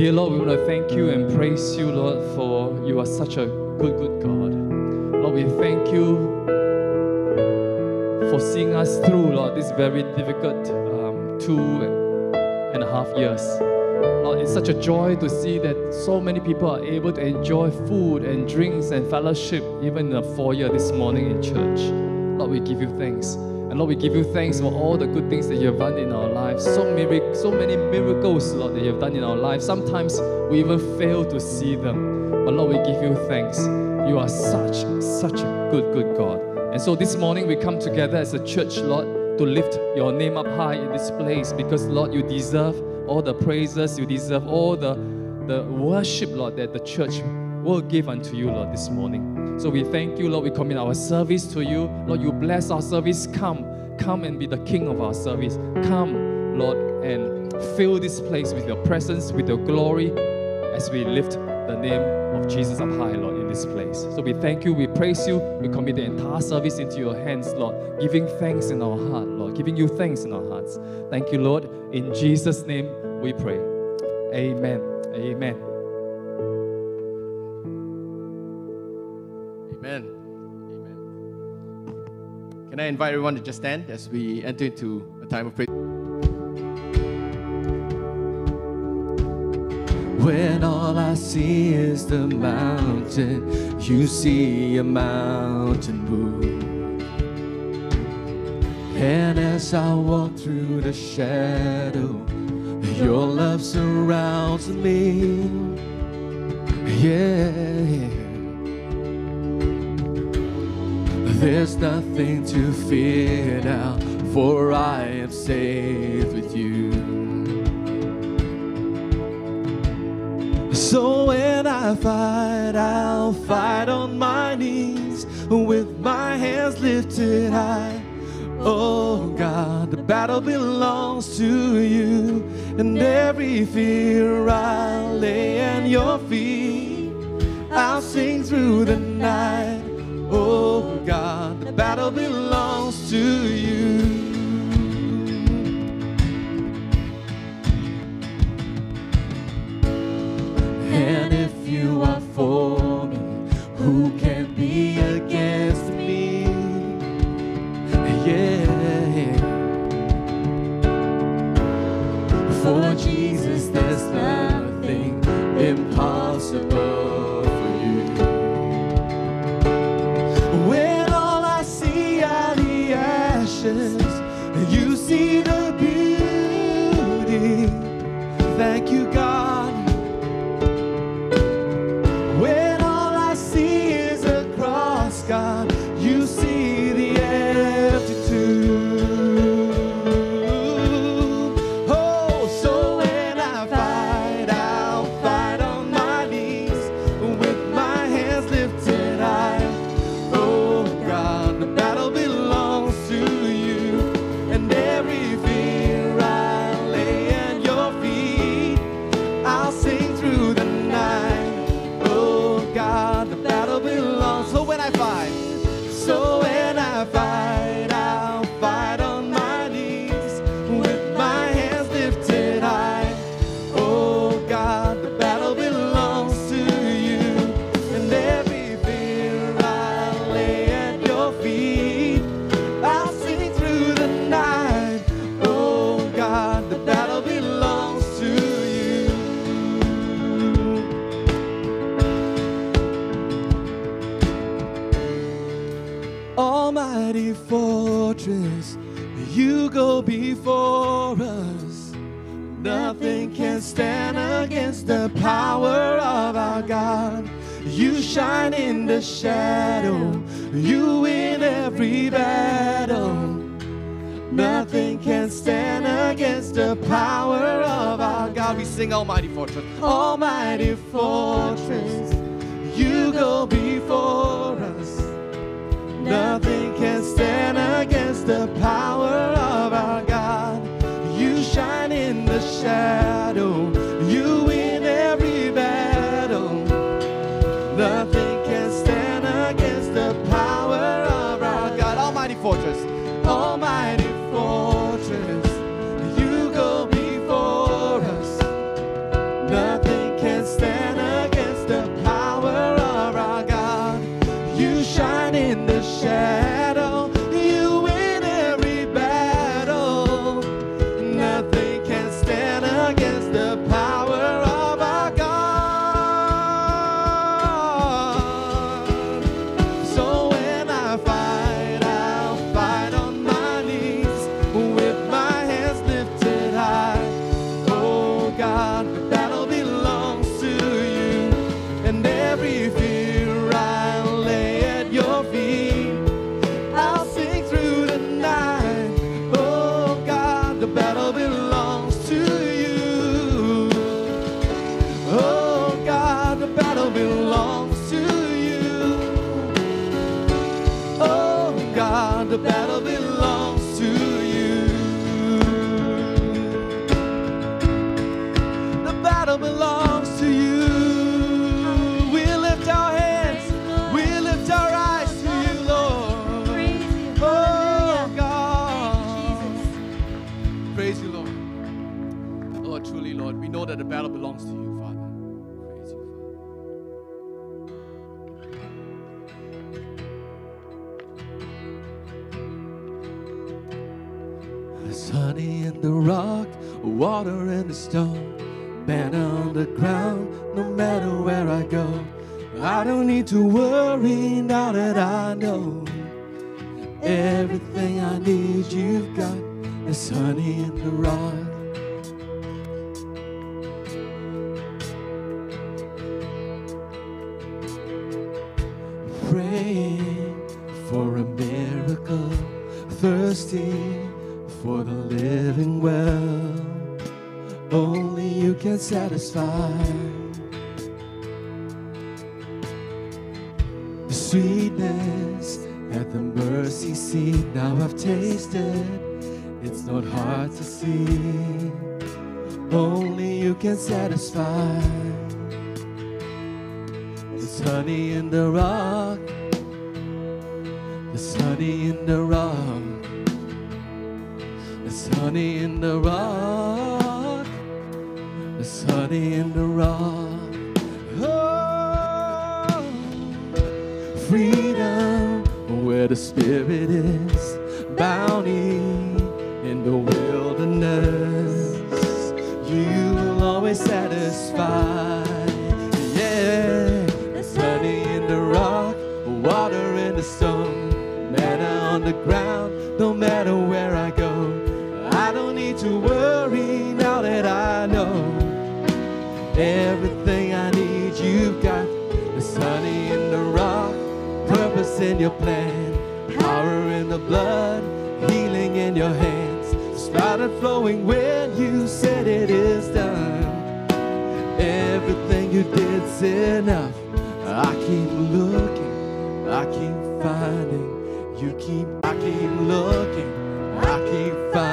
Dear Lord, we want to thank you and praise you, Lord, for you are such a good, good God. Lord, we thank you for seeing us through, Lord, this very difficult um, two and a half years. Lord, it's such a joy to see that so many people are able to enjoy food and drinks and fellowship even in the foyer this morning in church. Lord, we give you thanks. And Lord, we give you thanks for all the good things that you have done in our lives. So many, so many miracles, Lord, that you have done in our lives. Sometimes we even fail to see them. But Lord, we give you thanks. You are such, such a good, good God. And so this morning we come together as a church, Lord, to lift your name up high in this place because, Lord, you deserve all the praises, you deserve all the, the worship, Lord, that the church will give unto you, Lord, this morning. So we thank you, Lord. We commit our service to you. Lord, you bless our service. Come, come and be the king of our service. Come, Lord, and fill this place with your presence, with your glory, as we lift the name of Jesus up high, Lord, in this place. So we thank you, we praise you, we commit the entire service into your hands, Lord, giving thanks in our heart, Lord, giving you thanks in our hearts. Thank you, Lord. In Jesus' name we pray. Amen. Amen. Can I invite everyone to just stand as we enter into a time of prayer? When all I see is the mountain, you see a mountain move. And as I walk through the shadow, your love surrounds me. Yeah. There's nothing to fear now, for I am safe with you. So when I fight, I'll fight on my knees with my hands lifted high. Oh God, the battle belongs to you, and every fear I'll lay at your feet. I'll sing through the night. Oh God, the battle belongs to you. Shine in the shadow, you win every battle. Nothing can stand against the power of our God. We sing Almighty Fortress. Almighty Fortress, you go before us. Nothing can stand against the power of our God. You shine in the shadow, in your plan, power in the blood, healing in your hands. Started flowing when you said it is done. Everything you did's enough. I keep looking, I keep finding. You keep, I keep looking, I keep finding.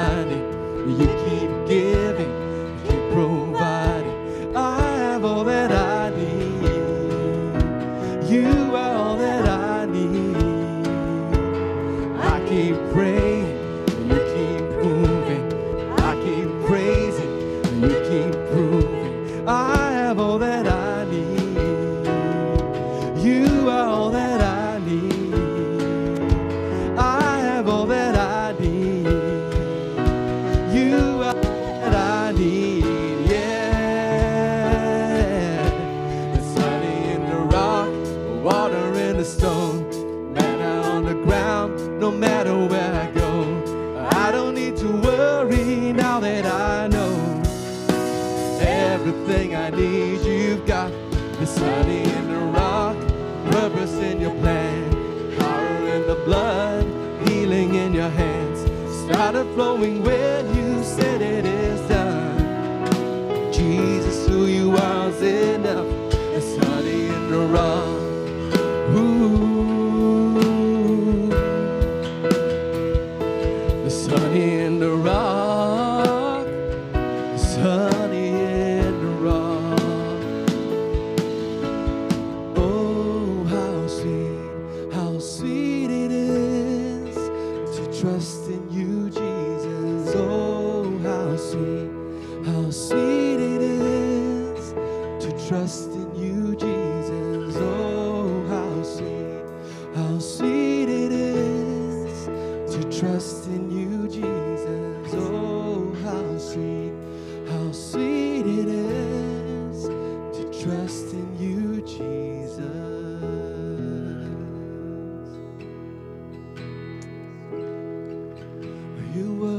you were.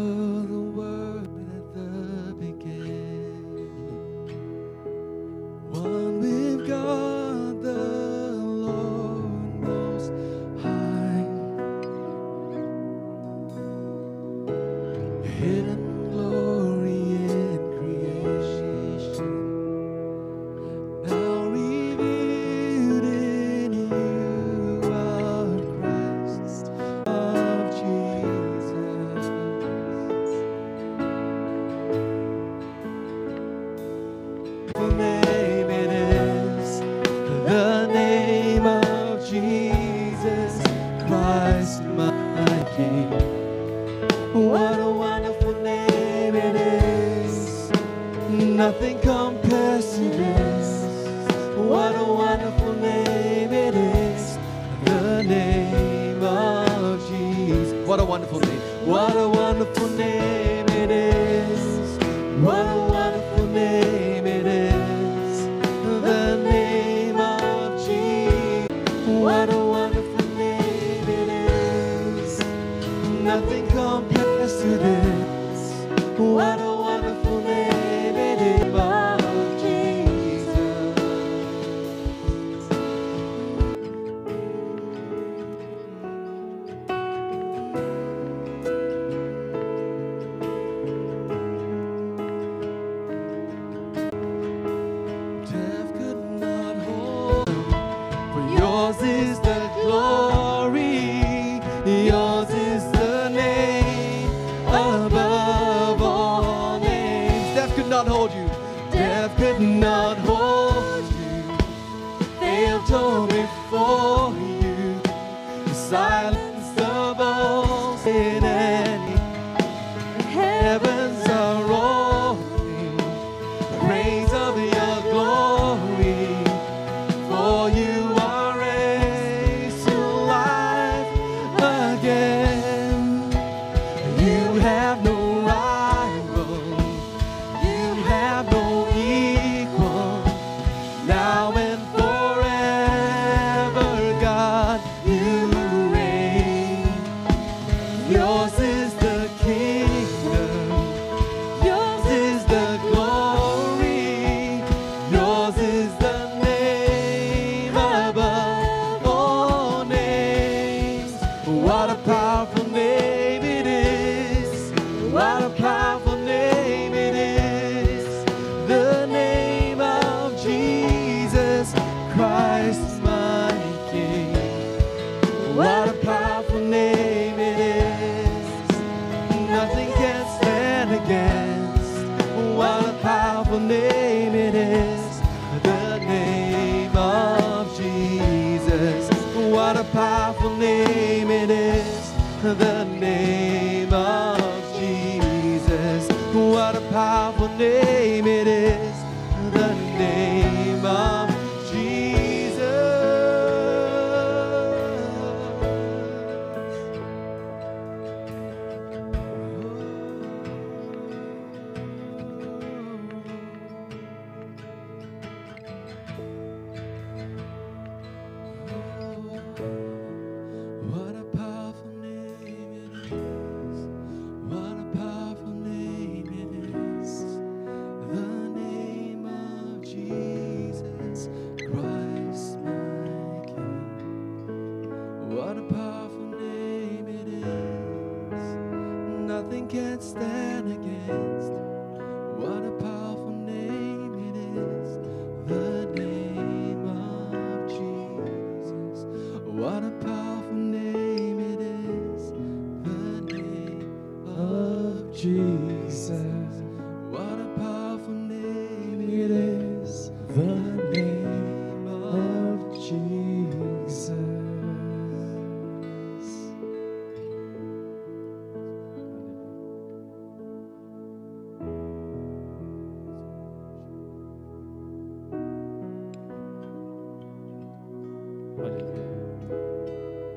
Hallelujah.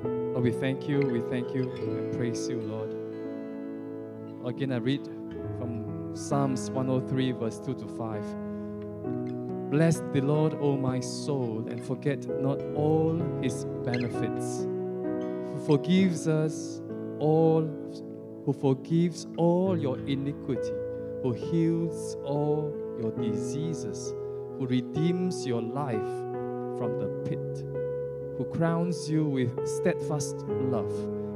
Lord, we thank you, we thank you, and praise you, Lord. Again, I read from Psalms 103, verse 2 to 5. Bless the Lord, O my soul, and forget not all his benefits, who forgives us all, who forgives all your iniquity, who heals all your diseases, who redeems your life from the pit, who crowns you with steadfast love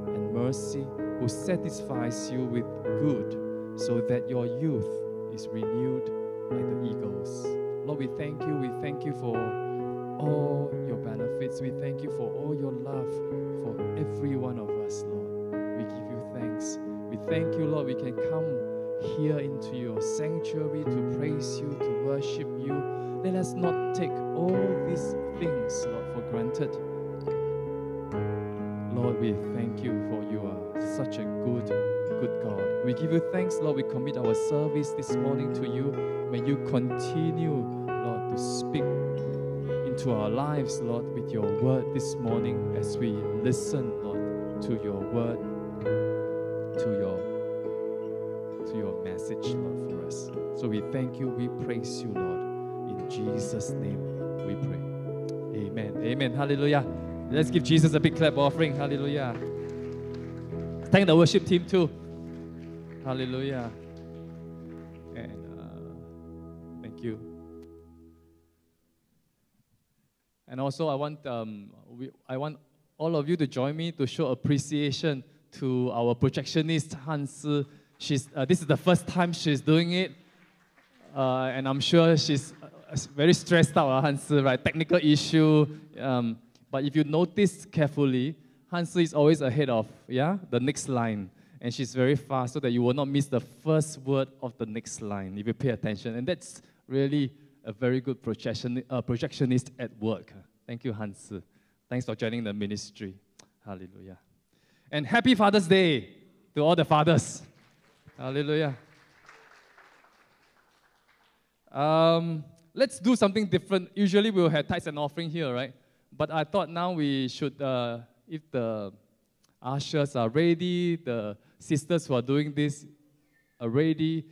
and mercy, who satisfies you with good, so that your youth is renewed like the eagles. Lord, we thank you. We thank you for all your benefits. We thank you for all your love for every one of us, Lord. We give you thanks. We thank you, Lord. We can come here into your sanctuary to praise you, to worship you. Let us not take all these things, Lord, for granted. Lord, we thank you for you are such a good good God. We give you thanks, Lord. We commit our service this morning to you. May you continue, Lord, to speak into our lives, Lord, with your word this morning as we listen, Lord, to your word, to your to your message, Lord, for us. So we thank you, we praise you, Lord. In Jesus' name we pray. Amen. Amen. Hallelujah. Let's give Jesus a big clap offering. Hallelujah. Thank the worship team too. Hallelujah. And uh, thank you. And also, I want um, we, I want all of you to join me to show appreciation to our projectionist Hans. She's uh, this is the first time she's doing it, uh, and I'm sure she's uh, very stressed out, uh, Hans. Right, technical issue. Um, but if you notice carefully, Hans is always ahead of yeah the next line, and she's very fast so that you will not miss the first word of the next line if you pay attention. And that's really a very good projection, uh, projectionist at work. Thank you, Hans. Thanks for joining the ministry. Hallelujah. And happy Father's Day to all the fathers. Hallelujah. Um, let's do something different. Usually we'll have tithes and offering here, right? But I thought now we should, uh, if the ushers are ready, the sisters who are doing this are ready,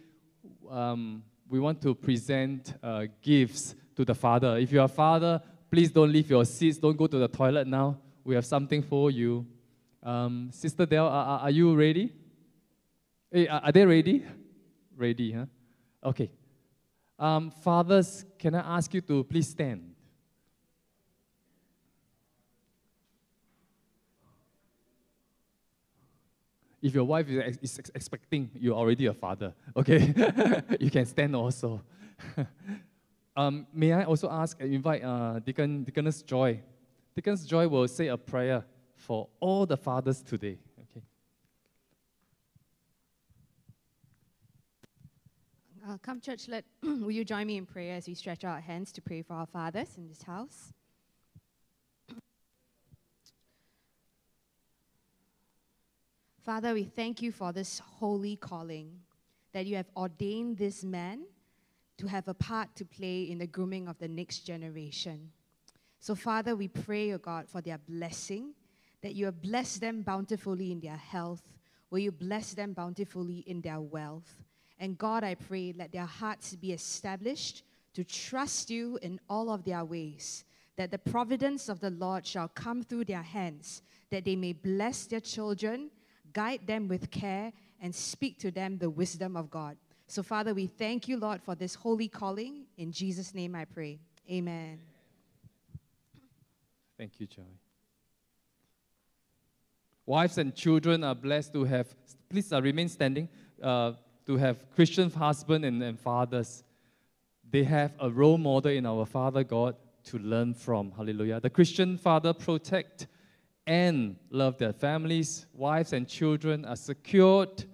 um, we want to present uh, gifts to the father. If you're a father, please don't leave your seats. Don't go to the toilet now. We have something for you. Um, Sister Dell, are, are you ready? Hey, are they ready? Ready, huh? Okay. Um, fathers, can I ask you to please stand? If your wife is, is expecting, you're already a father, okay? you can stand also. um, may I also ask, and invite uh, Deacon, Deaconess Joy. Deaconess Joy will say a prayer for all the fathers today. Okay. Uh, come, church, let, will you join me in prayer as we stretch our hands to pray for our fathers in this house? Father, we thank you for this holy calling that you have ordained this man to have a part to play in the grooming of the next generation. So, Father, we pray, O oh God, for their blessing, that you have blessed them bountifully in their health, will you bless them bountifully in their wealth. And God, I pray, let their hearts be established to trust you in all of their ways, that the providence of the Lord shall come through their hands, that they may bless their children guide them with care, and speak to them the wisdom of God. So, Father, we thank you, Lord, for this holy calling. In Jesus' name I pray. Amen. Thank you, Joy. Wives and children are blessed to have, please uh, remain standing, uh, to have Christian husbands and, and fathers. They have a role model in our Father God to learn from. Hallelujah. The Christian father protect and love their families, wives, and children are secured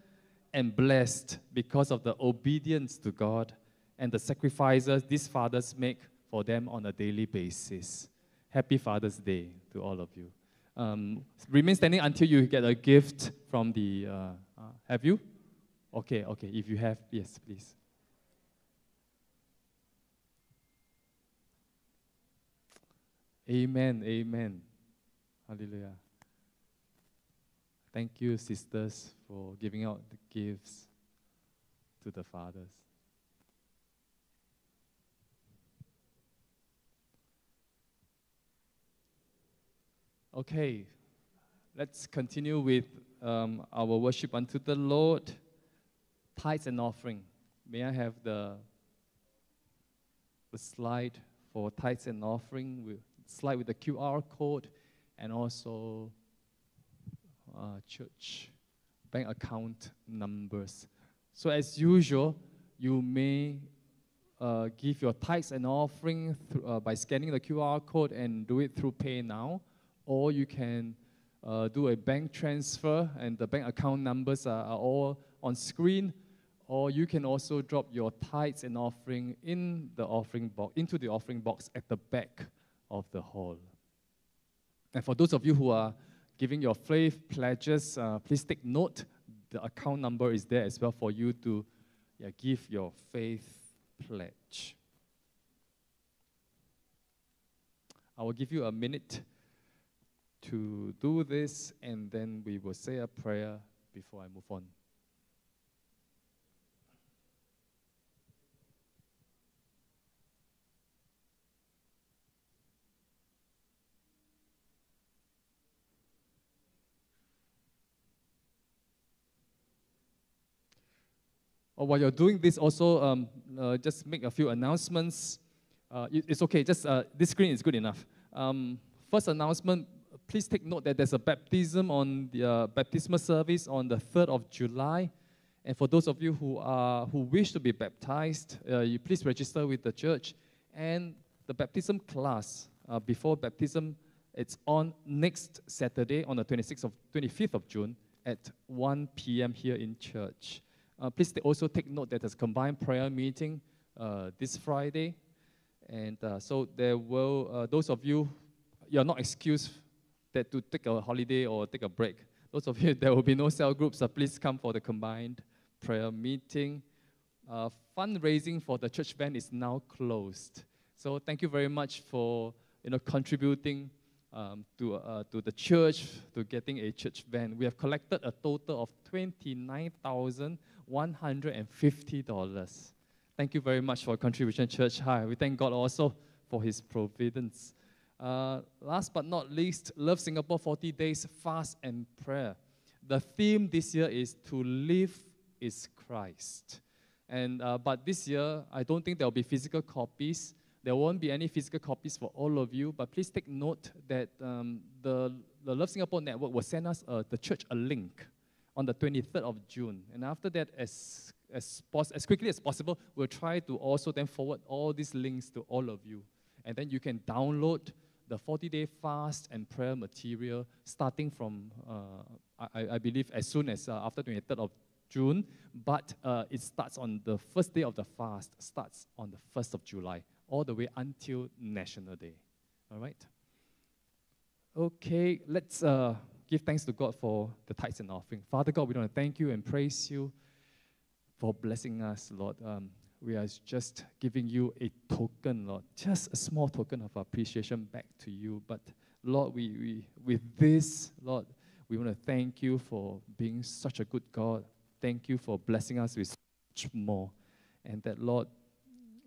and blessed because of the obedience to God and the sacrifices these fathers make for them on a daily basis. Happy Father's Day to all of you. Um, remain standing until you get a gift from the. Uh, uh, have you? Okay, okay. If you have, yes, please. Amen, amen. Hallelujah. Thank you, sisters, for giving out the gifts to the fathers. Okay, let's continue with um, our worship unto the Lord, tithes and offering. May I have the, the slide for tithes and offering, slide with the QR code and also uh, church bank account numbers. So, as usual, you may uh, give your tithes and offering th- uh, by scanning the QR code and do it through PayNow, or you can uh, do a bank transfer, and the bank account numbers are, are all on screen. Or you can also drop your tithes and offering in the offering box into the offering box at the back of the hall. And for those of you who are giving your faith pledges, uh, please take note the account number is there as well for you to yeah, give your faith pledge. I will give you a minute to do this, and then we will say a prayer before I move on. Or while you're doing this, also um, uh, just make a few announcements. Uh, it's okay, just uh, this screen is good enough. Um, first announcement please take note that there's a baptism on the uh, baptismal service on the 3rd of July. And for those of you who, are, who wish to be baptized, uh, you please register with the church. And the baptism class uh, before baptism, it's on next Saturday on the 26th of 25th of June at 1 p.m. here in church. Uh, please also take note that there's combined prayer meeting uh, this Friday. And uh, so there will, uh, those of you, you're not excused that to take a holiday or take a break. Those of you, there will be no cell groups, so please come for the combined prayer meeting. Uh, fundraising for the church van is now closed. So thank you very much for you know, contributing um, to, uh, to the church, to getting a church van. We have collected a total of $29,150. Thank you very much for your contribution, Church High. We thank God also for His providence. Uh, last but not least, Love Singapore 40 Days Fast and Prayer. The theme this year is To Live is Christ. And, uh, but this year, I don't think there will be physical copies. There won't be any physical copies for all of you, but please take note that um, the, the Love Singapore Network will send us, uh, the church, a link on the 23rd of June. And after that, as, as, as quickly as possible, we'll try to also then forward all these links to all of you. And then you can download the 40 day fast and prayer material starting from, uh, I, I believe, as soon as uh, after 23rd of June, but uh, it starts on the first day of the fast, starts on the 1st of July, all the way until National Day. All right? Okay, let's uh, give thanks to God for the tithes and offering. Father God, we want to thank you and praise you for blessing us, Lord. Um, we are just giving you a token, Lord, just a small token of appreciation back to you. But Lord, we, we with this, Lord, we want to thank you for being such a good God. Thank you for blessing us with much more. And that, Lord,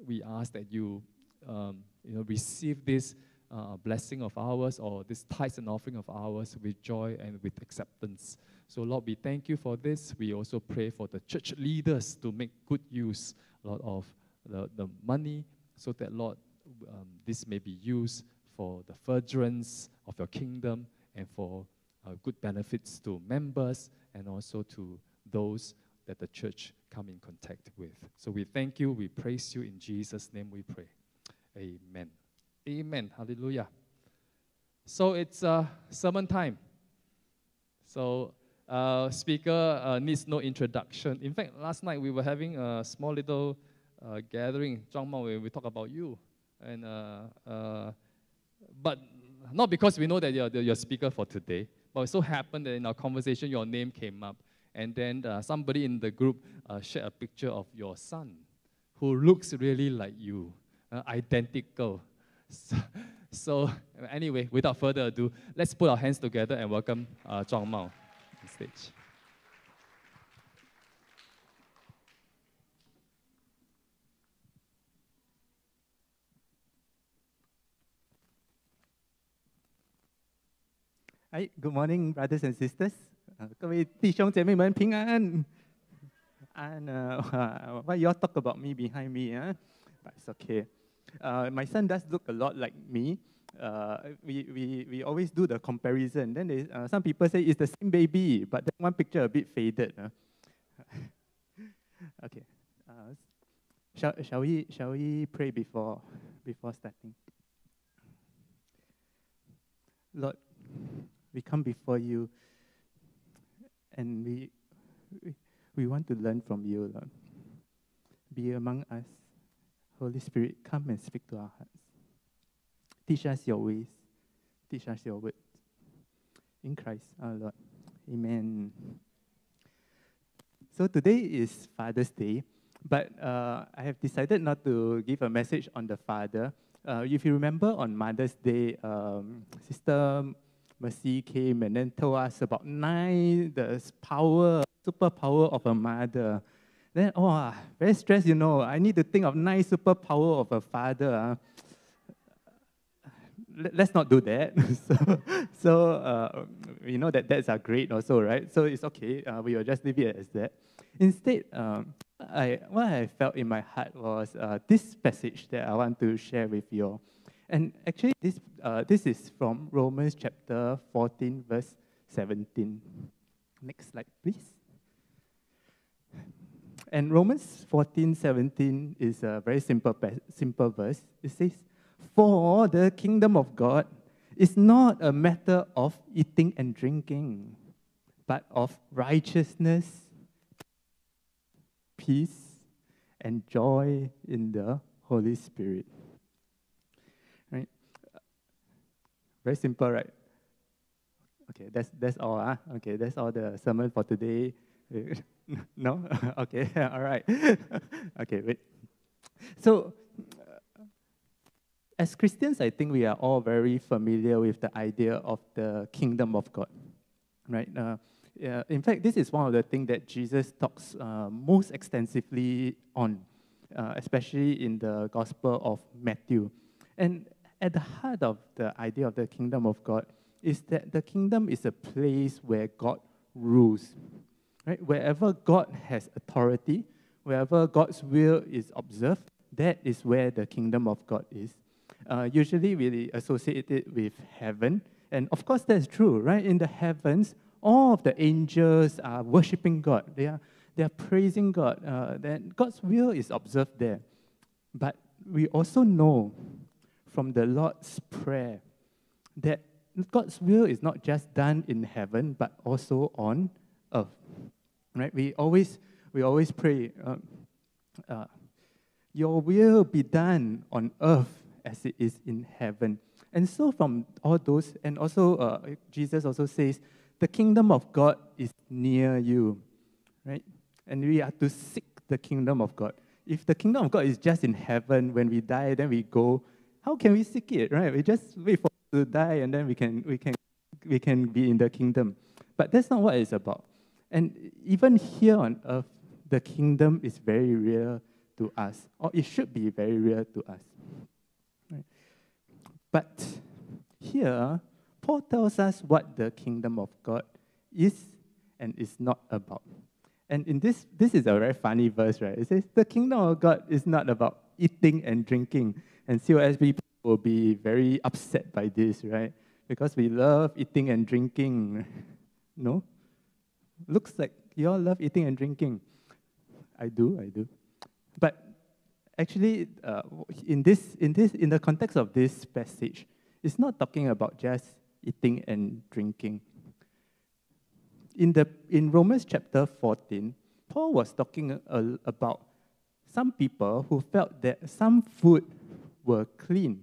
we ask that you, um, you know, receive this uh, blessing of ours or this tithes and offering of ours with joy and with acceptance. So, Lord, we thank you for this. We also pray for the church leaders to make good use, Lord, of the, the money so that, Lord, um, this may be used for the furtherance of your kingdom and for uh, good benefits to members and also to those that the church come in contact with. So we thank you, we praise you in Jesus' name we pray. Amen. Amen. Hallelujah. So it's uh, sermon time. So uh, speaker uh, needs no introduction. In fact, last night we were having a small little uh, gathering, Zhuang Mao, where we talk about you. And, uh, uh, but not because we know that you're your speaker for today, but it so happened that in our conversation your name came up. And then uh, somebody in the group shared a picture of your son who looks really like you, identical. So, so, anyway, without further ado, let's put our hands together and welcome uh, Zhang Mao on stage. Hi, good morning, brothers and sisters. 呃各位弟兄姐妹们平安。And uh, what you all talk about me behind me, huh? but it's okay. Uh, my son does look a lot like me. Uh, we, we, we always do the comparison. Then they, uh, some people say it's the same baby, but then one picture a bit faded. okay. Uh, shall, shall, we, shall we pray before, before starting? Lord, we come before you and we, we, we want to learn from you, Lord. Be among us. Holy Spirit, come and speak to our hearts. Teach us your ways. Teach us your words. In Christ our Lord. Amen. So today is Father's Day, but uh, I have decided not to give a message on the father. Uh, if you remember on Mother's Day, um, Sister Mercy came and then told us about nine, the power, superpower of a mother. Then, oh, ah, very stressed, you know. I need to think of nine superpower of a father. ah. Let- Let's not do that. so, so uh, we know that dads are great also, right? So it's okay. Uh, we will just leave it as that. Instead, um, I, what I felt in my heart was uh, this passage that I want to share with you. all. And actually, this, uh, this is from Romans chapter 14, verse 17. Next slide, please. And Romans 14, 17 is a very simple, simple verse. It says, For the kingdom of God is not a matter of eating and drinking, but of righteousness, peace, and joy in the Holy Spirit. Right? Very simple, right? Okay, that's that's all. Ah, okay, that's all the sermon for today. no, okay, all right. okay, wait. So, uh, as Christians, I think we are all very familiar with the idea of the kingdom of God, right? Uh, yeah, in fact, this is one of the things that Jesus talks uh, most extensively on, uh, especially in the Gospel of Matthew. And at the heart of the idea of the kingdom of God is that the kingdom is a place where God rules. Right? Wherever God has authority, wherever God's will is observed, that is where the kingdom of God is. Uh, usually we associate it with heaven. And of course, that's true, right? In the heavens, all of the angels are worshiping God. They are, they are praising God. Uh, then God's will is observed there. But we also know from the Lord's Prayer that God's will is not just done in heaven, but also on earth. Right? We always, we always pray, um, uh, Your will be done on earth as it is in heaven. And so, from all those, and also uh, Jesus also says, the kingdom of God is near you, right? And we are to seek the kingdom of God. If the kingdom of God is just in heaven, when we die, then we go. How can we seek it, right? We just wait for to die, and then we can we can we can be in the kingdom. But that's not what it's about. And even here on earth, the kingdom is very real to us, or it should be very real to us. But here, Paul tells us what the kingdom of God is and is not about. And in this, this is a very funny verse, right? It says, The kingdom of God is not about eating and drinking. And COSB people will be very upset by this, right? Because we love eating and drinking. No? Looks like you all love eating and drinking. I do, I do. But actually, uh, in, this, in, this, in the context of this passage, it's not talking about just eating and drinking. In, the, in Romans chapter 14, Paul was talking uh, about some people who felt that some food were clean,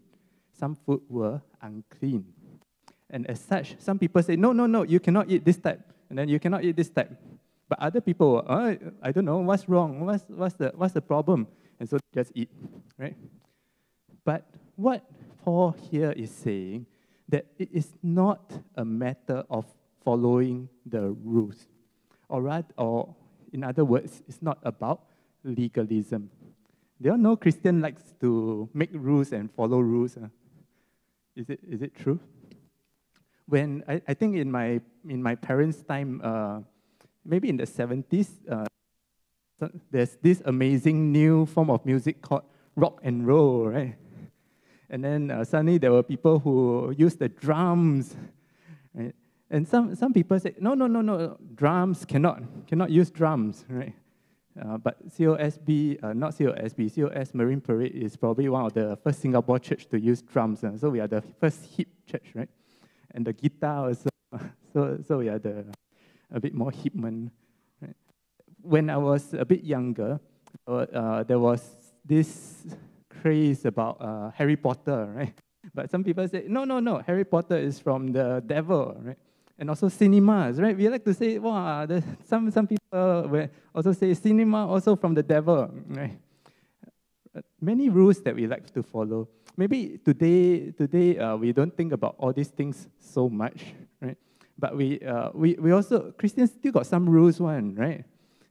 some food were unclean. And as such, some people say, no, no, no, you cannot eat this type, and then you cannot eat this type. But other people, oh, I don't know, what's wrong? What's, what's, the, what's the problem? And so just eat, right? But what Paul here is saying that it is not a matter of following the rules. Or, or in other words, it's not about legalism. Do you know Christian likes to make rules and follow rules? huh? Is, it, is it true? When I, I think in my, in my parents' time, uh, maybe in the 70s, uh, there's this amazing new form of music called rock and roll, right? And then uh, suddenly there were people who used the drums, right? And some, some people say, no, no, no, no, drums cannot, cannot use drums, right? Uh, but COSB, uh, not COSB, COS Marine Parade is probably one of the first Singapore church to use drums. uh, so we are the first hip church, right? And the guitar also, so, so are the a bit more hip one. Right? When I was a bit younger, uh, uh, there was this craze about uh, Harry Potter, right? But some people say, no, no, no, Harry Potter is from the devil, right? And also cinemas, right? We like to say, wow, some, some people also say cinema also from the devil, right? Many rules that we like to follow. Maybe today, today uh, we don't think about all these things so much, right? But we, uh, we, we also, Christians still got some rules one, right?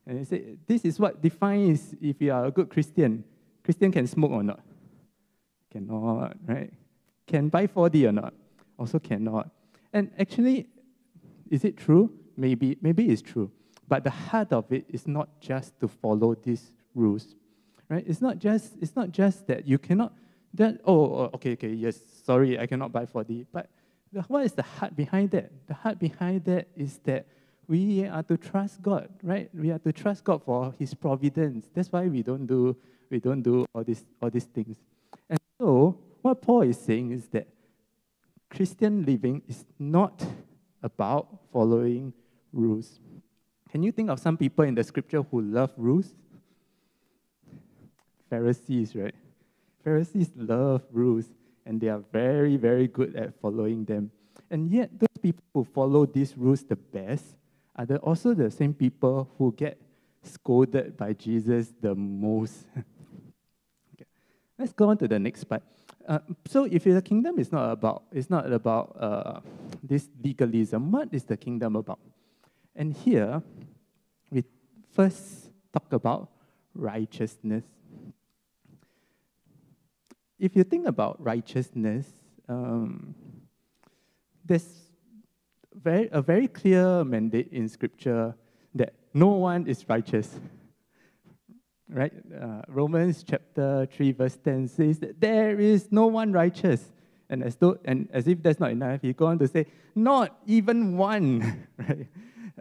And they say, this is what defines if you are a good Christian. Christian can smoke or not? Cannot, right? Can buy 4D or not? Also cannot. And actually, is it true? Maybe, maybe it's true. But the heart of it is not just to follow these rules, right? It's not just, it's not just that you cannot, that, oh, oh okay, okay, yes, sorry, I cannot buy 4D. But the, what is the heart behind that? The heart behind that is that we are to trust God, right? We are to trust God for His providence. That's why we don't do we don't do all these all these things. And so, what Paul is saying is that Christian living is not about following rules. Can you think of some people in the scripture who love rules? Pharisees, right? Pharisees love rules and they are very, very good at following them. And yet, those people who follow these rules the best are the, also the same people who get scolded by Jesus the most. okay. Let's go on to the next part. Uh, so, if the kingdom is not about, it's not about uh, this legalism, what is the kingdom about? And here, we first talk about righteousness if you think about righteousness, um, there's very, a very clear mandate in Scripture that no one is righteous. Right? Uh, Romans chapter 3, verse 10 says that there is no one righteous. And as, though, and as if that's not enough, he goes on to say, not even one. right?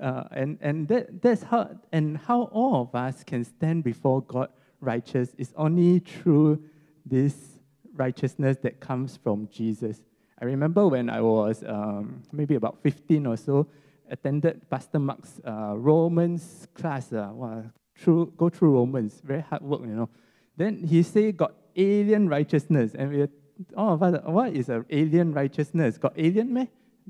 Uh, and and that, that's how, and how all of us can stand before God righteous is only through this righteousness that comes from Jesus. I remember when I was um, maybe about 15 or so, attended Pastor Mark's uh, Romans class. Uh, through, go through Romans, very hard work, you know. Then he said, got alien righteousness. And we all of us, what is an alien righteousness? Got alien, man?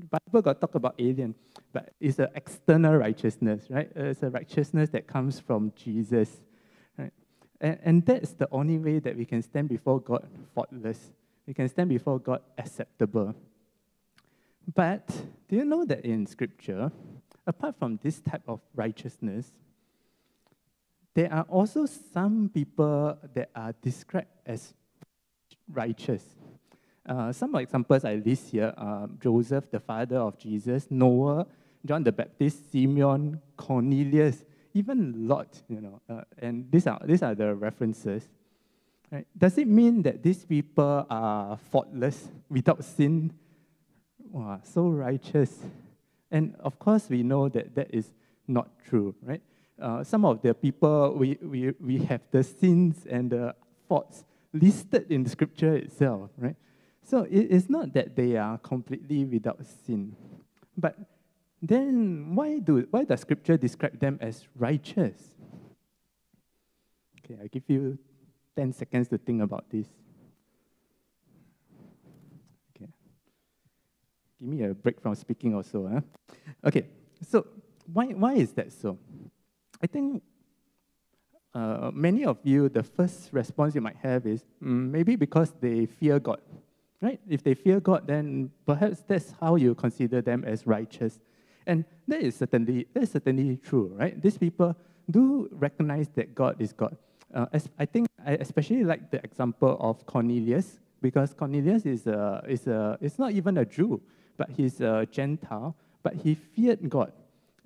Bible got talk about alien, but it's an external righteousness, right? It's a righteousness that comes from Jesus. And, and that's the only way that we can stand before God faultless. We can stand before God acceptable. But do you know that in Scripture, apart from this type of righteousness, there are also some people that are described as righteous. Uh, some examples I list here are Joseph, the father of Jesus, Noah, John the Baptist, Simeon, Cornelius, even Lot, you know, uh, and these are, these are the references. Right? Does it mean that these people are faultless, without sin? Wow, so righteous. And of course, we know that that is not true, right? Uh, some of the people, we, we, we have the sins and the faults listed in the scripture itself, right? So it, it's not that they are completely without sin. But then why, do, why does Scripture describe them as righteous? Okay, I give you 10 seconds to think about this. Okay. Give me a break from speaking also. Huh? Okay, so why, why is that so? I think uh, many of you, the first response you might have is mm, maybe because they fear God, right? If they fear God, then perhaps that's how you consider them as righteous. And that is certainly, that is certainly true, right? These people do recognize that God is God. Uh, I think I especially like the example of Cornelius, because Cornelius is, a, is, a, is not even a Jew, but he's a Gentile, but he feared God.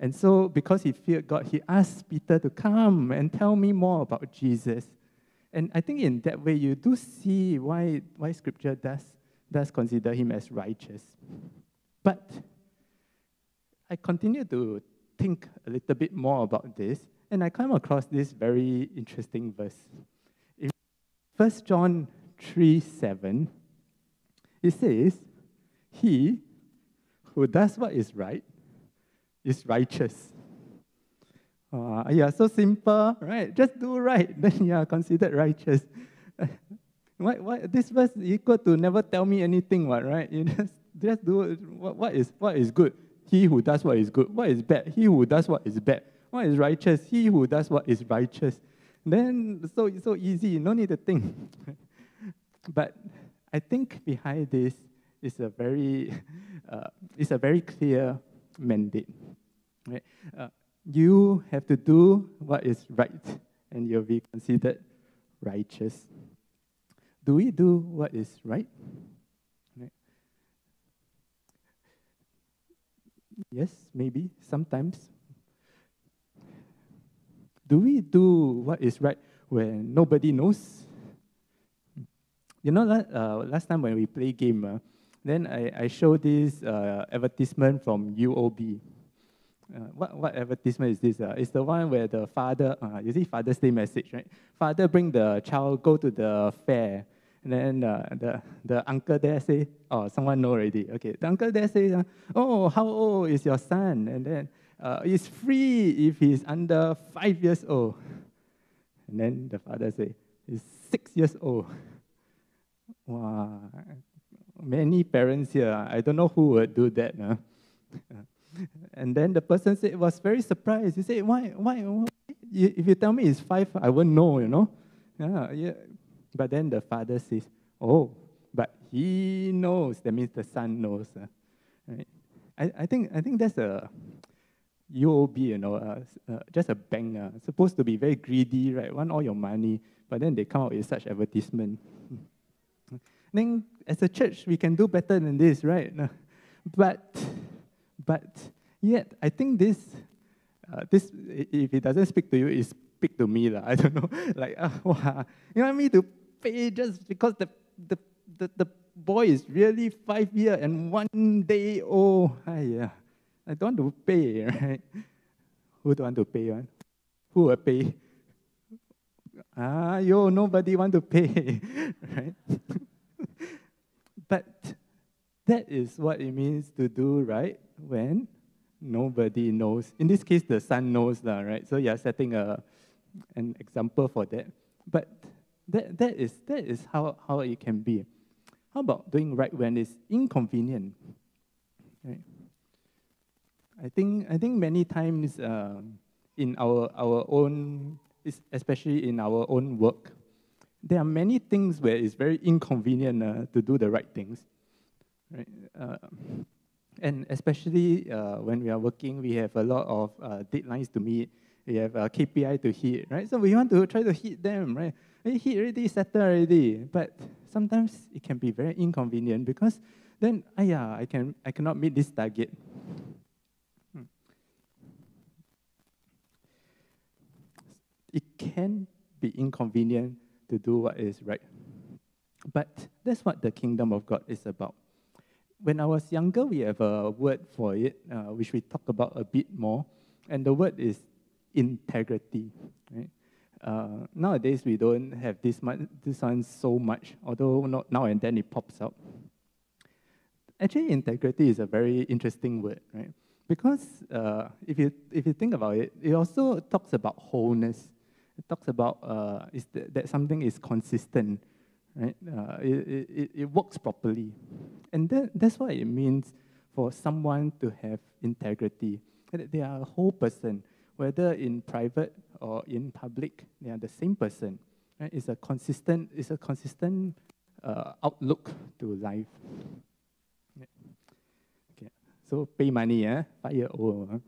And so, because he feared God, he asked Peter to come and tell me more about Jesus. And I think in that way, you do see why, why Scripture does, does consider him as righteous. But I continued to think a little bit more about this, and I came across this very interesting verse. In 1 John 3 7, it says, He who does what is right is righteous. Uh, yeah, so simple, right? Just do right, then you are considered righteous. what, what, this verse equal to never tell me anything, what, right? You just, just do what, what, is, what is good He who does what is good. What is bad? He who does what is bad. What is righteous? He who does what is righteous. Then so so easy, no need to think. but I think behind this is a very uh, is a very clear mandate. Right? Uh, you have to do what is right, and you'll be considered righteous. Do we do what is right? right? Yes, maybe, sometimes. Do we do what is right when nobody knows? You know, uh, last time when we play game, uh, then I, I show this uh, advertisement from UOB. Uh, what, what advertisement is this? Uh? It's the one where the father, uh, you see Father's Day message, right? Father bring the child, go to the fair. And then uh, the, the uncle there say, oh, someone know already. Okay, the uncle there say, uh, oh, how old is your son? And then uh, it's free if he's under five years old. And then the father say, he's six years old. Wow, many parents here, I don't know who would do that. And then the person said, was very surprised. He said, why, why, why? If you tell me it's five, I won't know, you know. Yeah, yeah. But then the father says, oh, but he knows. That means the son knows. Uh, right? I, I, think, I think that's a UOB, you know, uh, uh, just a bank. Uh, supposed to be very greedy, right? Want all your money, but then they come out with such advertisement. then as a church, we can do better than this, right? But but yet, I think this, uh, this if it doesn't speak to you, it speak to me. I don't know. like, uh, you want me to just because the, the, the, the boy is really five years and one day old. Oh, yeah. I don't want to pay, right? Who don't want to pay? One? Who will pay? Ah, yo, nobody want to pay, right? but that is what it means to do right when nobody knows. In this case, the son knows, right? So you're setting a, an example for that. But that, that, is, that is how, how it can be. How about doing right when it's inconvenient? Right? I think, I think many times uh, in our, our own, especially in our own work, there are many things where it's very inconvenient uh, to do the right things. Right? Uh, and especially uh, when we are working, we have a lot of uh, deadlines to meet. We have a KPI to hit, right? So we want to try to hit them, right? Hit already, settle already. But sometimes it can be very inconvenient because then, ah, yeah, I, can, I cannot meet this target. Hmm. It can be inconvenient to do what is right. But that's what the kingdom of God is about when I was younger, we have a word for it, uh, which we talk about a bit more, and the word is integrity. Right? Uh, nowadays, we don't have this, much, this one so much, although not, now and then it pops up. Actually, integrity is a very interesting word, right? Because uh, if, you, if you think about it, it also talks about wholeness. It talks about uh, is that, that something is consistent, right? Uh, it, it, it works properly. And that, that's what it means for someone to have integrity. They are a whole person, whether in private or in public, they are the same person. Right? It's a consistent, it's a consistent uh, outlook to life. Okay, so pay money, eh? five year old.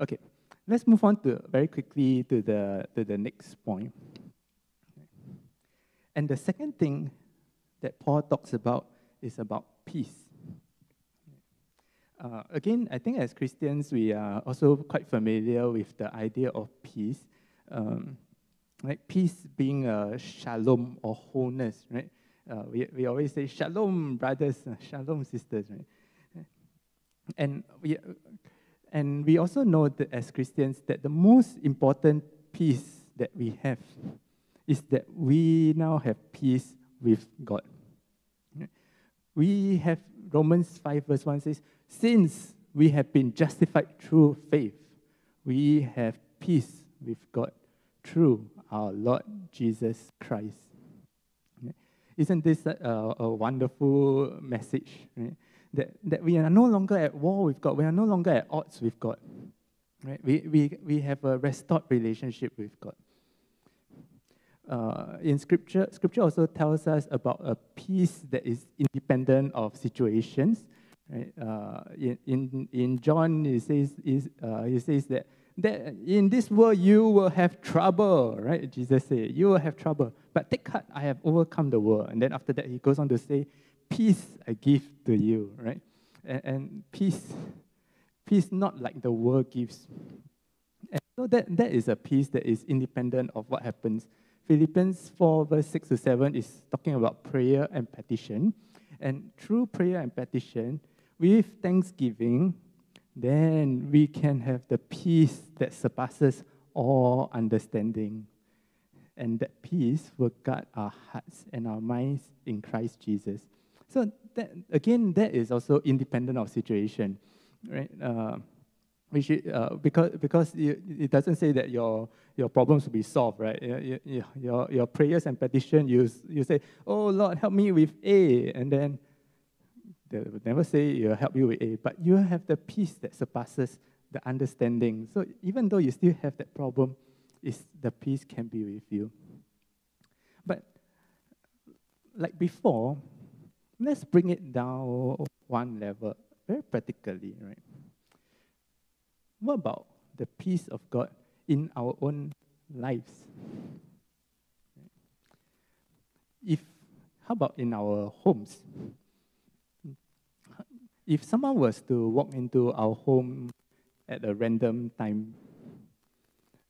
Okay, let's move on to very quickly to the to the next point. And the second thing that Paul talks about is about peace. Uh, again, I think as Christians, we are also quite familiar with the idea of peace. Um, like peace being a shalom or wholeness, right? Uh, we, we always say shalom, brothers, uh, shalom, sisters, right? And we, and we also know that as Christians that the most important peace that we have is that we now have peace with God. We have Romans 5, verse 1 says, Since we have been justified through faith, we have peace with God through our Lord Jesus Christ. Isn't this a, a wonderful message? Right? that, that we are no longer at war with God. We are no longer at odds with God. Right? We, we, we have a restored relationship with God. Uh, in scripture, scripture also tells us about a peace that is independent of situations. Right? Uh, in, in, in John, it says, is, uh, he says that, that in this world you will have trouble, right? Jesus said, You will have trouble. But take heart, I have overcome the world. And then after that, he goes on to say, Peace I give to you, right? And, and peace, peace not like the world gives. And so that, that is a peace that is independent of what happens. Philippians 4, verse 6 to 7 is talking about prayer and petition. And through prayer and petition, with thanksgiving, then we can have the peace that surpasses all understanding. And that peace will guard our hearts and our minds in Christ Jesus. So that, again, that is also independent of situation, right? Uh, we should, uh, because because you, it doesn't say that your your problems will be solved, right? Your, your, your prayers and petition, you, you say, oh Lord, help me with A, and then they will never say you'll help you with A, but you have the peace that surpasses the understanding. So even though you still have that problem, is the peace can be with you. But like before, let's bring it down one level, very practically, right? What about the peace of God in our own lives? If how about in our homes? If someone was to walk into our home at a random time,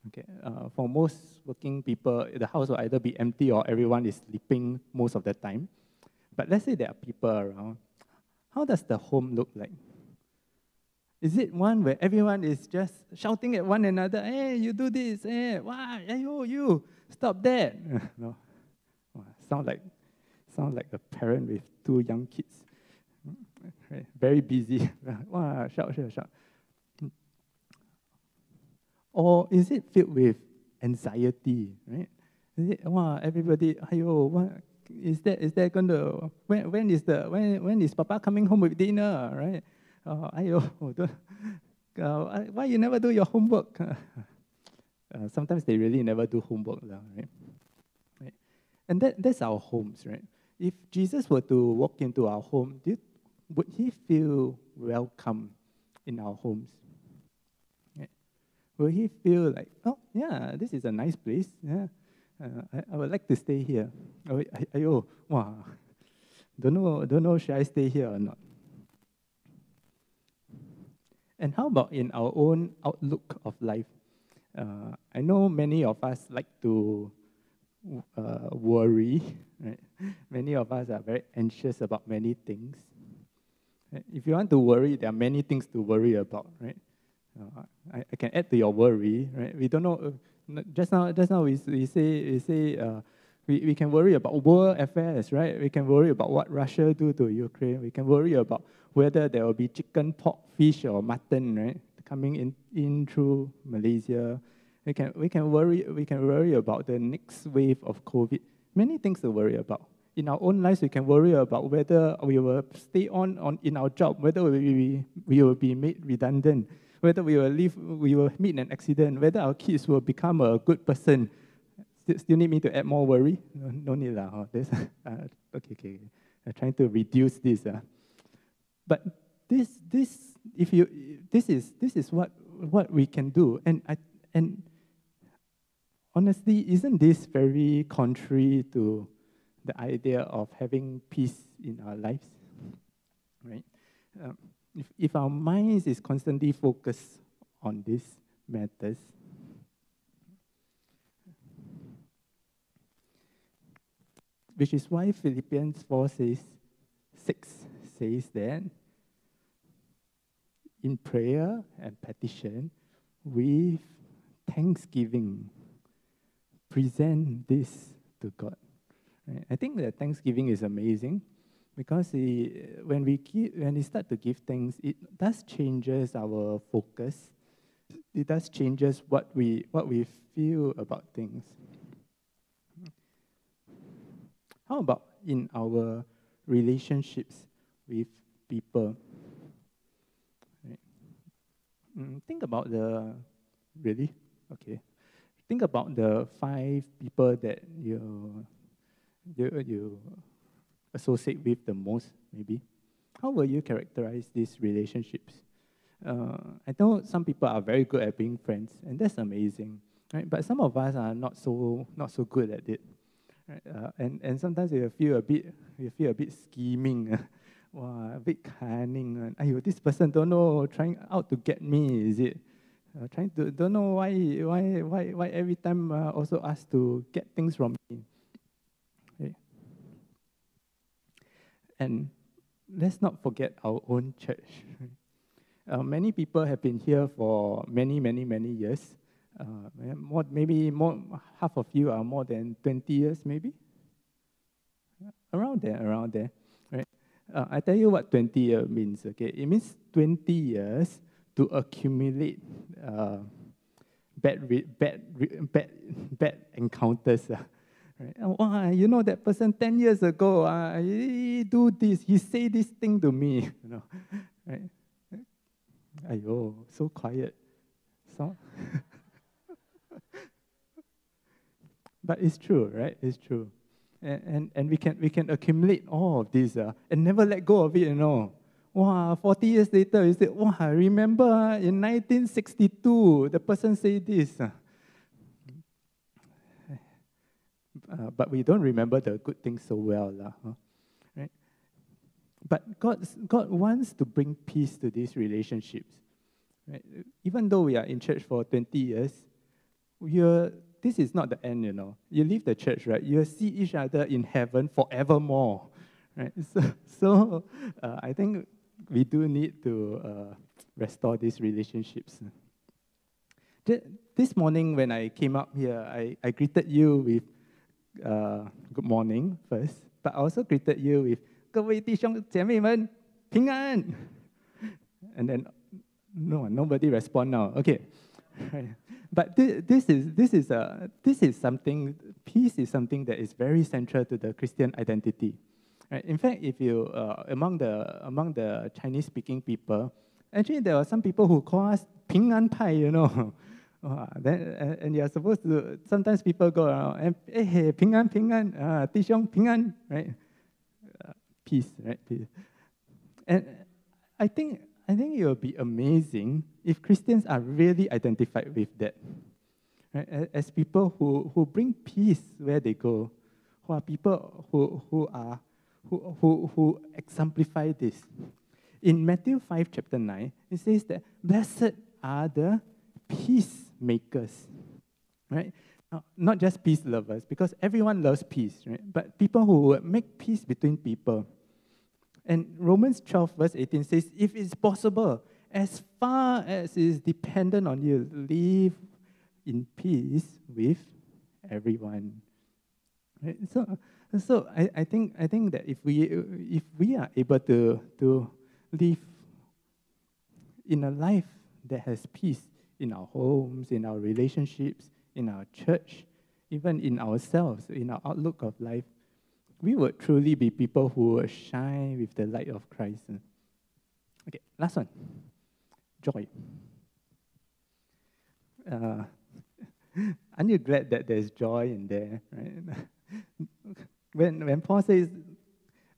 okay, uh, for most working people, the house will either be empty or everyone is sleeping most of the time. But let's say there are people around. How does the home look like? Is it one where everyone is just shouting at one another, hey, you do this, hey, why, hey, you, you, stop that? no. Sound like, sound like a parent with two young kids. Very busy. wow, shout, shout, shout. Or is it filled with anxiety, right? Is it, wow, everybody, ayo, what, is that, is that going to, when, when is the, when, when is Papa coming home with dinner, right? Oh, don't, uh, why you never do your homework? Uh, sometimes they really never do homework, right? right? And that, that's our homes, right? If Jesus were to walk into our home, you, would he feel welcome in our homes? Right? Will he feel like, oh, yeah, this is a nice place. Yeah, uh, I, I would like to stay here. Oh, ayo, wow, don't know, don't know, should I stay here or not? And how about in our own outlook of life? Uh, I know many of us like to uh, worry. Right? Many of us are very anxious about many things. If you want to worry, there are many things to worry about, right? Uh, I, I, can add to your worry, right? We don't know. Uh, just now, just now we, we say we say uh, we, we can worry about world affairs, right? We can worry about what Russia do to Ukraine. We can worry about whether there will be chicken, pork, fish, or mutton, right, coming in, in through Malaysia. We can, we, can worry, we can worry about the next wave of COVID. Many things to worry about. In our own lives, we can worry about whether we will stay on, on in our job, whether we, we will be made redundant, whether we will live, we will meet an accident, whether our kids will become a good person. Still, need me to add more worry? No, no need lah. Oh, uh, okay, okay. I'm trying to reduce this. Uh. But this, this, if you, this is, this is what, what we can do. And, I, and honestly, isn't this very contrary to the idea of having peace in our lives? Right? Um, if, if our minds is constantly focused on these matters, which is why Philippians 4 says, 6 says that in prayer and petition with thanksgiving, present this to God. Right? I think that thanksgiving is amazing because it, when we when we start to give thanks, it does changes our focus. It does changes what we what we feel about things. How about in our relationships with people. Right? Mm, think about the really okay. Think about the five people that you you you associate with the most, maybe. How will you characterize these relationships? Uh, I know some people are very good at being friends, and that's amazing, right? But some of us are not so not so good at it, Uh, and and sometimes we feel a bit we feel a bit scheming, wow, a bit cunning. Ayo, this person don't know trying out to get me, is it? Uh, trying to don't know why why why why every time uh, also ask to get things from me. Okay. And let's not forget our own church. Uh, many people have been here for many, many, many years. Uh, more, maybe more, half of you are more than 20 years, maybe? Around there, around there, right? Uh, I tell you what 20 years means, okay? It means 20 years to accumulate uh, bad, bad, bad, bad encounters. Uh, right? Oh, you know that person 10 years ago, uh, he do this, he say this thing to me, you know, right? Ayo, so quiet. So, but it's true, right? It's true. And, and, and we, can, we can accumulate all of this uh, and never let go of it, you know. Wow, 40 years later, you say, wow, I remember uh, in 1962, the person said this. Uh, but we don't remember the good things so well. Uh, huh? right? But God, God wants to bring peace to these relationships. Right? Even though we are in church for 20 years, we are, this is not the end, you know. You leave the church, right? You see each other in heaven forevermore. Right? So, so uh, I think we do need to uh, restore these relationships. This morning, when I came up here, I, I greeted you with uh, good morning first, but I also greeted you with 各位弟兄姐妹们平安. And then no nobody respond now. Okay, But th- this, is, this, is a, this is something, peace is something that is very central to the Christian identity. Right? In fact, if you, uh, among, the, among the Chinese speaking people, actually there are some people who call us Ping An Pai, you know. Then, uh, and you're supposed to, sometimes people go around and, hey, hey Ping An, Ping An, uh, Tishong, Ping An, right? Uh, peace, right? Peace. And I think, I think it will be amazing if Christians are really identified with that. Right? As people who, who bring peace where they go, who are people who, who are who, who, who exemplify this. In Matthew 5, chapter 9, it says that blessed are the peacemakers, right? not just peace lovers, because everyone loves peace, right? But people who make peace between people. And Romans 12, verse 18 says, if it's possible, as far as is dependent on you, live in peace with everyone. Right? So, so I, I think I think that if we if we are able to to live in a life that has peace in our homes, in our relationships, in our church, even in ourselves, in our outlook of life, we would truly be people who will shine with the light of Christ. Okay, last one. Joy. Uh, aren't you glad that there's joy in there, right? when, when Paul says,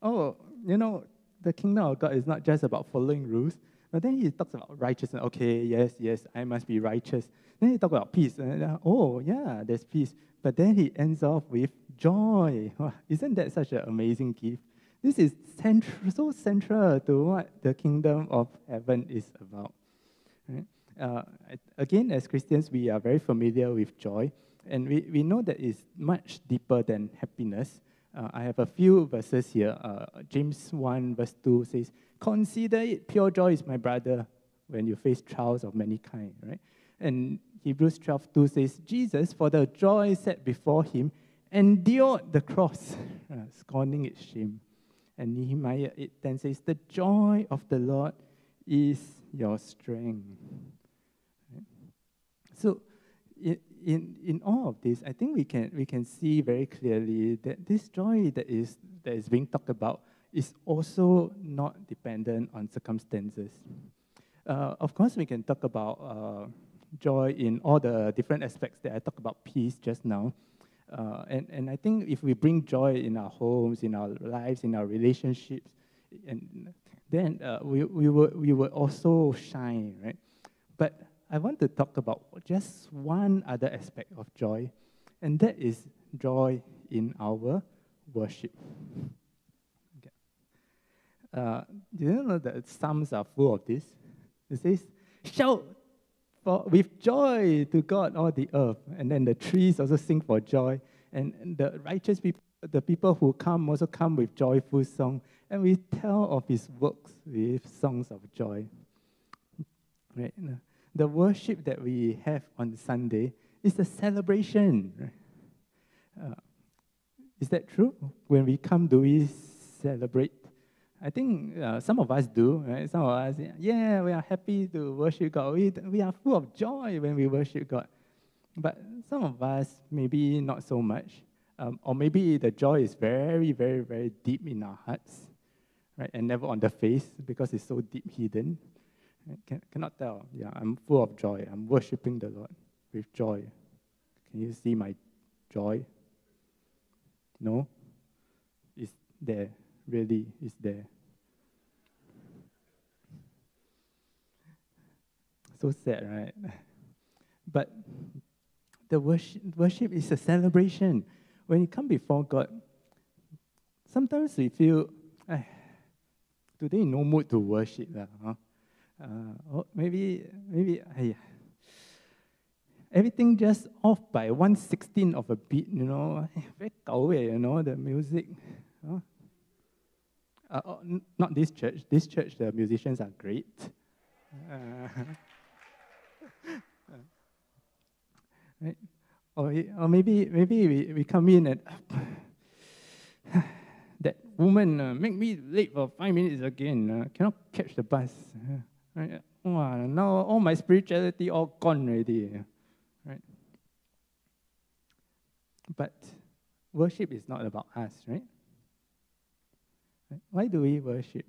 oh, you know, the kingdom of God is not just about following rules, but then he talks about righteousness. Okay, yes, yes, I must be righteous. Then he talks about peace. And, uh, oh, yeah, there's peace. But then he ends off with joy. isn't that such an amazing gift? This is so central to what the kingdom of heaven is about. Right? Uh, again, as Christians, we are very familiar with joy, and we, we know that it's much deeper than happiness. Uh, I have a few verses here. Uh, James 1, verse 2 says, Consider it pure joy, is my brother, when you face trials of many kind, right? And Hebrews 12, 2 says, Jesus, for the joy set before him, endured the cross, uh, scorning its shame. And Nehemiah 8, 10 says, The joy of the Lord is your strength. Right? So, it, in, in all of this, I think we can, we can see very clearly that this joy that is, that is being talked about is also not dependent on circumstances. Uh, of course, we can talk about uh, joy in all the different aspects that I talked about peace just now. Uh, and, and I think if we bring joy in our homes, in our lives, in our relationships, and then uh, we, we, will, we will also shine, right? But I want to talk about just one other aspect of joy, and that is joy in our worship. Okay. Uh, you know that Psalms are full of this? It says, Shout for, with joy to God all the earth. And then the trees also sing for joy. And the righteous people, the people who come also come with joyful song. And we tell of his works with songs of joy. Right? The worship that we have on Sunday is a celebration. Right? Uh, is that true? When we come, do we celebrate? I think uh, some of us do, right? Some of us, yeah, we are happy to worship God. We, we are full of joy when we worship God. But some of us, maybe not so much. Um, or maybe the joy is very, very, very deep in our hearts, right? And never on the face because it's so deep hidden. Can, cannot tell. Yeah, I'm full of joy. I'm worshiping the Lord with joy. Can you see my joy? No? It's there. Really, it's there. So sad, right? But the worship, worship is a celebration. When you come before God, sometimes we feel, eh, today no mood to worship. huh? Uh, maybe, maybe, hey, everything just off by one sixteenth of a beat, you know, very gao you know, the music. Huh? Uh, oh, not this church. This church, the musicians are great. Uh, right? Or, or maybe, maybe we, we come in and that woman uh, make me late for five minutes again. Uh, cannot catch the bus. Uh, right? Wow, now all my spirituality all gone already. Right? But worship is not about us, right? Why do we worship?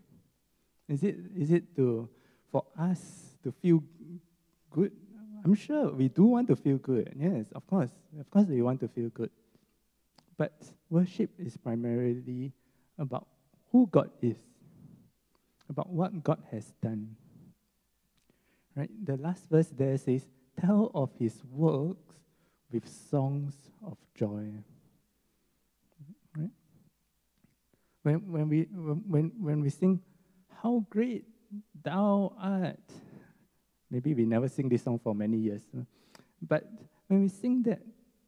Is it, is it to, for us to feel good? I'm sure we do want to feel good. Yes, of course. Of course, we want to feel good. But worship is primarily about who God is, about what God has done. Right? The last verse there says, Tell of his works with songs of joy. when, when, we, when, when we sing, How great thou art. Maybe we never sing this song for many years. But when we sing that,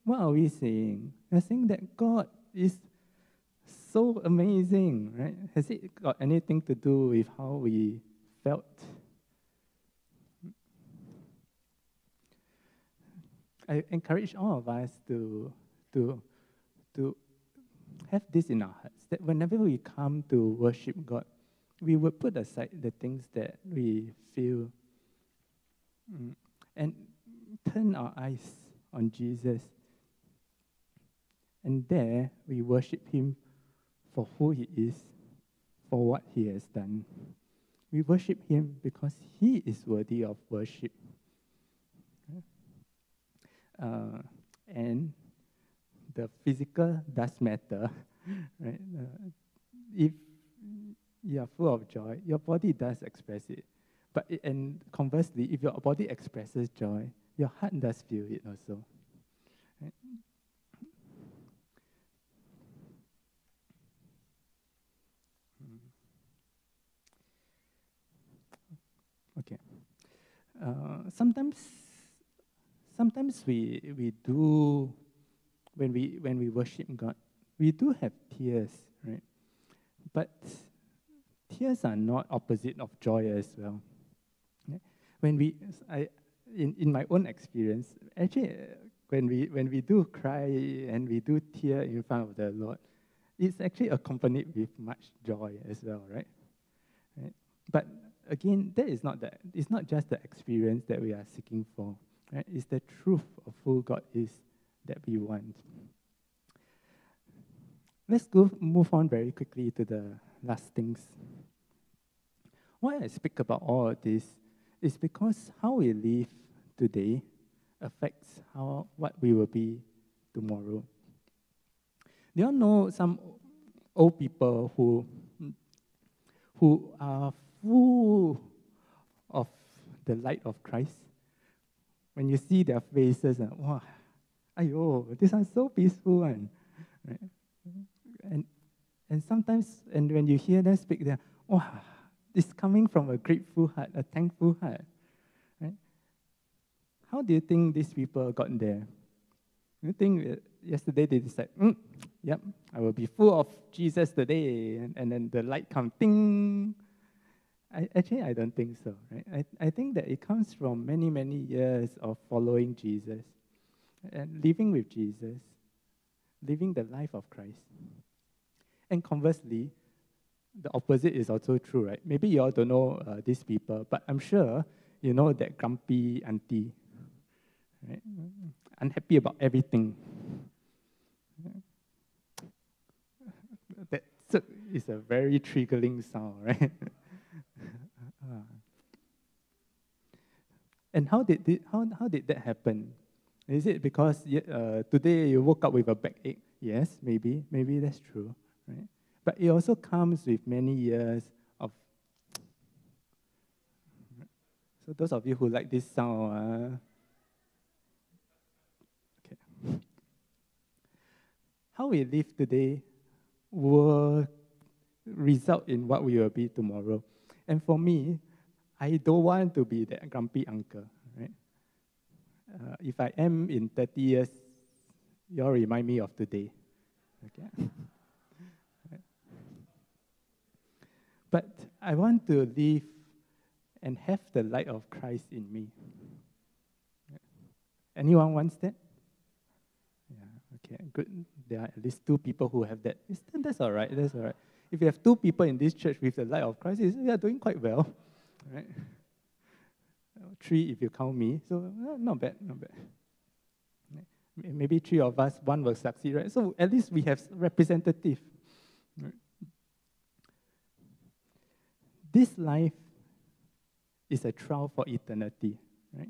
what are we saying? We're saying that God is so amazing, right? Has it got anything to do with how we felt? I encourage all of us to, to, to have this in our hearts that whenever we come to worship God, we will put aside the things that we feel mm, and turn our eyes on Jesus. And there we worship Him for who He is, for what He has done. We worship Him because He is worthy of worship. Uh, and the physical does matter, right? Uh, if you are full of joy, your body does express it. But it, and conversely, if your body expresses joy, your heart does feel it also. Right? Okay. Uh, sometimes, sometimes we we do when we when we worship God, we do have tears, right? But tears are not opposite of joy as well. When we, I, in, in my own experience, actually, when we when we do cry and we do tear in front of the Lord, it's actually accompanied with much joy as well, right? right? But again, that is not that. It's not just the experience that we are seeking for. Right? It's the truth of who God is that we want. Let's go move on very quickly to the last things. Why I speak about all of this is because how we live today affects how what we will be tomorrow. Do you know some old people who who are full of the light of Christ? When you see their faces, uh, and wow, ayo, this one's so peaceful and right? and and sometimes and when you hear them speak, they're wow, it's coming from a grateful heart, a thankful heart. Right? How do you think these people got there? You think yesterday they decided, mm, yep, I will be full of Jesus today, and, and then the light comes, ding. I, actually, I don't think so. Right? I, I think that it comes from many, many years of following Jesus and living with Jesus, living the life of Christ. And conversely, the opposite is also true, right? Maybe you all don't know uh, these people, but I'm sure you know that grumpy auntie, right? Unhappy about everything. That is a very triggering sound, right? and how did, it, how, how did that happen? Is it because uh, today you woke up with a backache? Yes, maybe. Maybe that's true, right? But it also comes with many years of. So those of you who like this sound, uh, okay. How we live today will result in what we will be tomorrow. And for me, I don't want to be that grumpy uncle, right? Uh, if I am in 30 years, you all remind me of today. Okay? but I want to live and have the light of Christ in me. Anyone wants that? Yeah, okay, good. There are at least two people who have that. That's all right, that's all right. If you have two people in this church with the light of Christ, we are doing quite well, right? Three if you count me, so uh, not bad, not bad. Maybe three of us, one will succeed, right? So at least we have representative. Right? This life is a trial for eternity, right?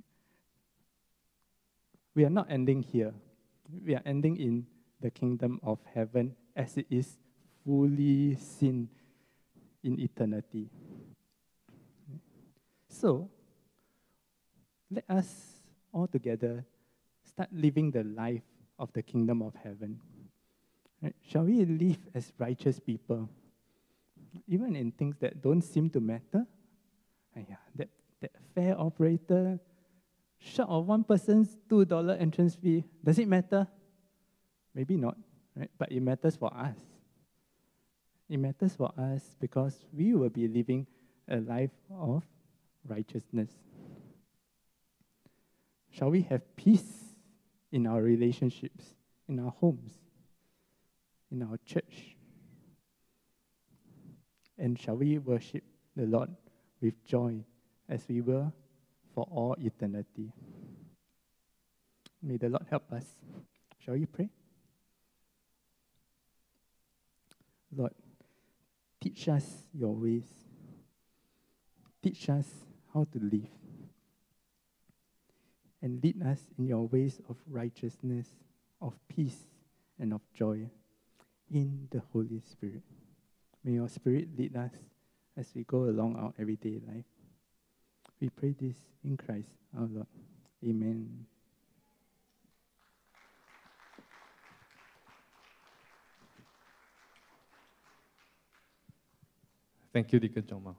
We are not ending here. We are ending in the kingdom of heaven as it is fully seen in eternity. So, let us all together start living the life of the kingdom of heaven. Right? Shall we live as righteous people? Even in things that don't seem to matter? Yeah, that, that fair operator, short of one person's $2 entrance fee, does it matter? Maybe not, right? But it matters for us. It matters for us because we will be living a life of righteousness. Shall we have peace in our relationships, in our homes, in our church? And shall we worship the Lord with joy as we will for all eternity? May the Lord help us. Shall we pray? Lord, teach us your ways. Teach us how to live and lead us in your ways of righteousness, of peace, and of joy in the Holy Spirit. May your Spirit lead us as we go along our everyday life. We pray this in Christ our Lord. Amen. Thank you, Deacon Zhuang Mao.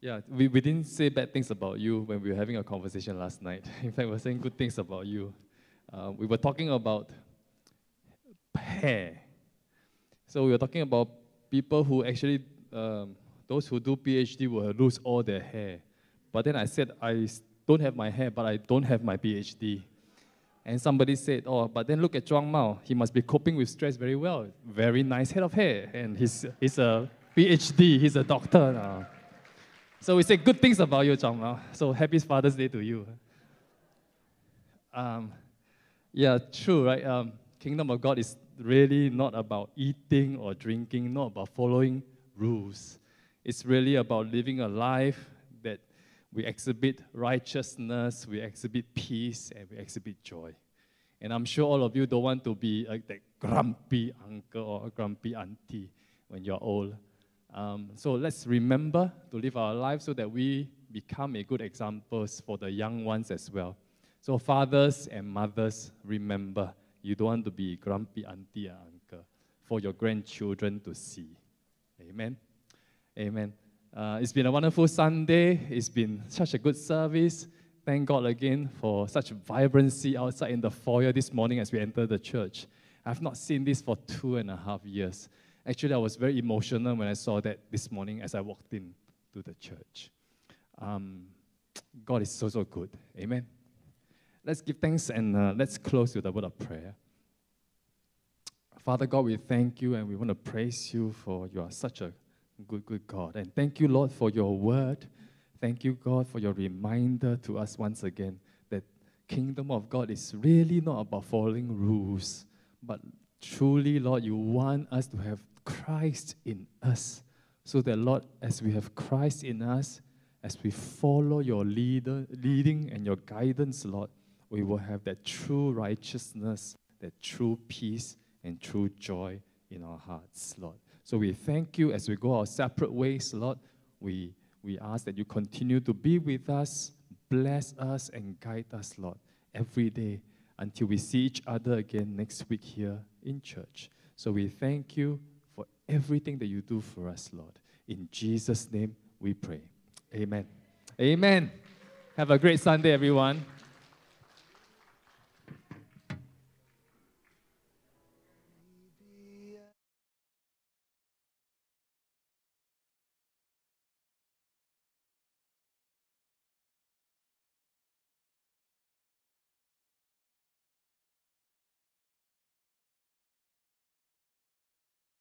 Yeah, we, we didn't say bad things about you when we were having a conversation last night. In fact, we were saying good things about you. Uh, we were talking about hair. So we were talking about people who actually, um, those who do PhD will lose all their hair. But then I said, I don't have my hair, but I don't have my PhD. And somebody said, oh, but then look at Zhuang Mao. He must be coping with stress very well. Very nice head of hair. And he's, he's a PhD, he's a doctor now. So we say good things about you, Zhuang Mao. So happy Father's Day to you. Um, yeah, true, right? Um, kingdom of God is really not about eating or drinking, not about following rules. It's really about living a life that we exhibit righteousness, we exhibit peace, and we exhibit joy. And I'm sure all of you don't want to be like that grumpy uncle or grumpy auntie when you're old. Um, so let's remember to live our lives so that we become a good examples for the young ones as well. So fathers and mothers, remember, you don't want to be grumpy auntie or uncle for your grandchildren to see. Amen. Amen. Uh, it's been a wonderful Sunday. It's been such a good service. Thank God again for such vibrancy outside in the foyer this morning as we enter the church. I've not seen this for two and a half years. Actually, I was very emotional when I saw that this morning as I walked in to the church. Um, God is so, so good. Amen. Let's give thanks and uh, let's close with a word of prayer. Father God, we thank you and we want to praise you for you are such a good, good God. And thank you, Lord, for your word. Thank you, God, for your reminder to us once again that kingdom of God is really not about following rules, but truly, Lord, you want us to have Christ in us. So that, Lord, as we have Christ in us, as we follow your leader, leading and your guidance, Lord, we will have that true righteousness, that true peace, and true joy in our hearts, Lord. So we thank you as we go our separate ways, Lord. We, we ask that you continue to be with us, bless us, and guide us, Lord, every day until we see each other again next week here in church. So we thank you for everything that you do for us, Lord. In Jesus' name we pray. Amen. Amen. Have a great Sunday, everyone.